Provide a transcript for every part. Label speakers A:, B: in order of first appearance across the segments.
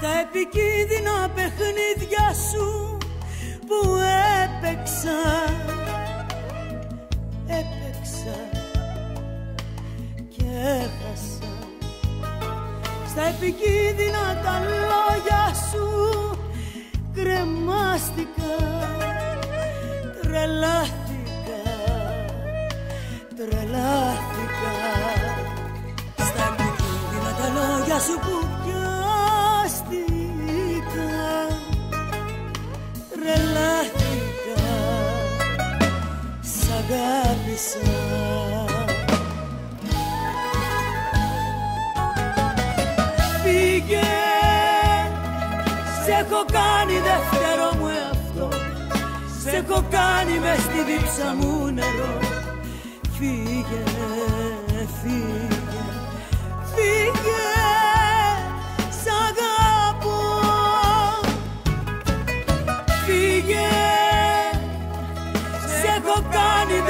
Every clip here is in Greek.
A: Στα επικίνδυνα παιχνίδια σου που έπαιξα. Έπαιξα και έχασα. Στα επικίνδυνα τα λόγια σου κρεμάστηκα Τρελάθηκα, τρελάθηκα. Στα επικίνδυνα τα λόγια σου που αγάπησα Φύγε, σε έχω κάνει δεύτερο μου εαυτό. Σε έχω κάνει μες στη δίψα μου νερό. Φύγε, φύγε,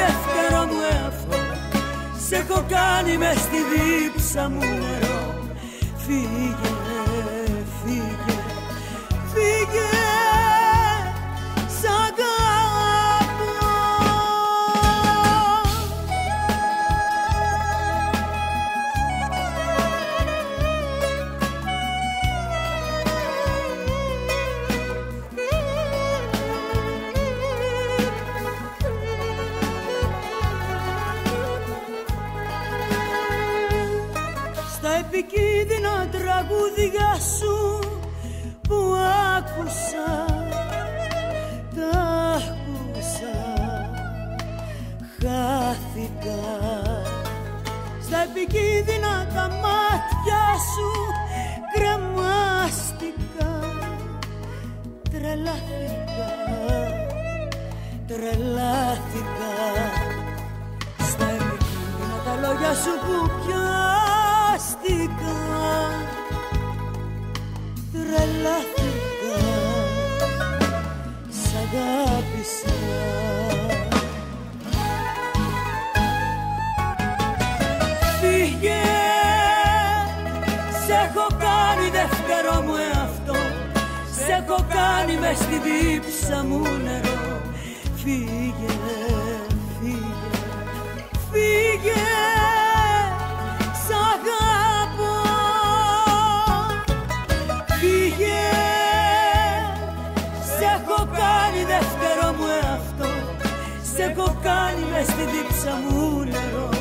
A: δεύτερο μου εαυτό Σε έχω κάνει μες στη δίψα μου νερό. Φύγε, φύγε, Στα επικίνδυνα τραγούδια σου που άκουσα Τα άκουσα. Χάθηκα. Στα επικίνδυνα τα μάτια σου κρεμάστηκα. Τρελάθηκα Τρελάθηκα. Στα επικίνδυνα τα λόγια σου που πιάστηκα κάνει δεύτερο μου εαυτό. Σε έχω κάνει μες στη δίψα μου νερό. Φύγε, φύγε, φύγε Σ' αγαπώ. Φύγε Σε έχω κάνει δεύτερο μου εαυτό. Σε έχω κάνει μες στη δίψα μου νερό